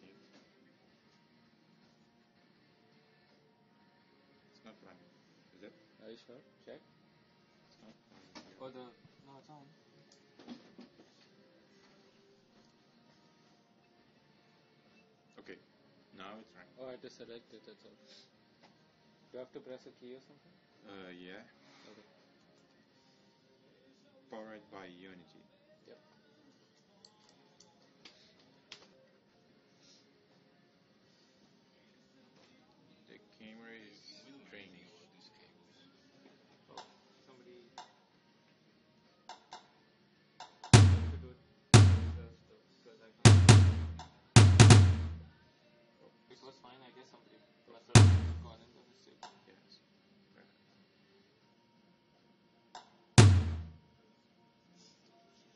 see it. It's not running. Is it? Are you sure? Check. It's not running. Oh, the no, it's on. Okay. Now it's running. Oh, I had to select it. That's all. Do I have to press a key or something? Uh, yeah. Okay. Powered by Unity. Yep.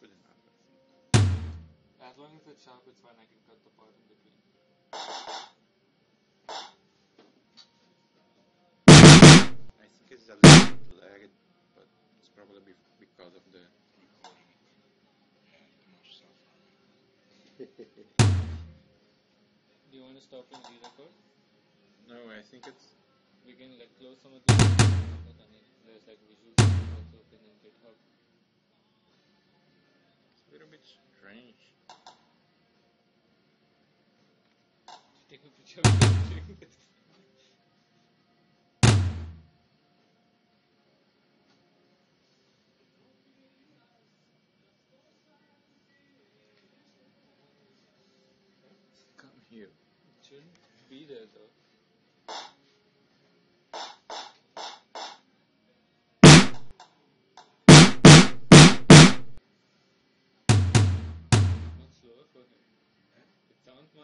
Enough, I think. As long as it's sharp, it's fine. I can cut the part in between. Because of the recording had too much stuff. Do you want to stop and re-record? No, I think it's We can like close some of these. There's like visual also open in GitHub. a little bit strange. Take a picture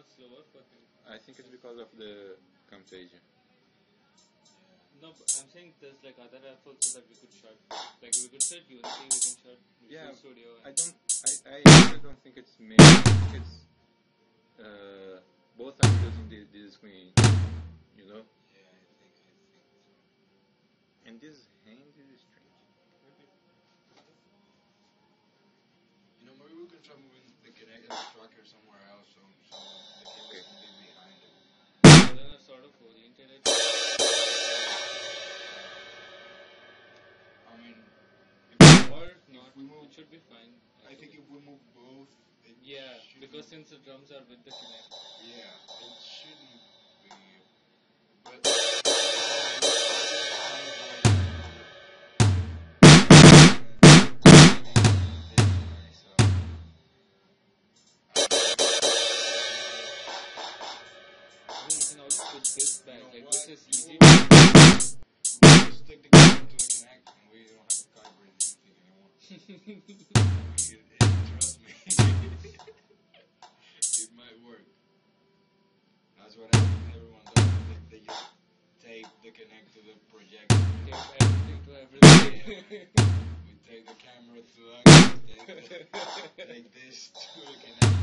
much slower for him. I think it's because of the Camtasia. No, but I'm saying there's like other apps also that we could shut. Like we could shut Unity, we can shut Visual Yeah, Studio. I don't. I, I actually don't think it's me. I think it's uh, both are using the, this screen. You know, Yeah, I think, I think so. and this hand is strange. You know, maybe we can try moving the connector tracker somewhere else so, so the cable can be behind it. I've sort of oriented it. I mean, if, Or not, we move- it should be fine. I think if we move both, it Yeah, because be- since the drums are with the Kinect. This. You to to trust me. it might work. That's what everyone does. They, they just tape the Kinect to the projector. Tape everything to everything. We take the camera to the, take this to the Kinect.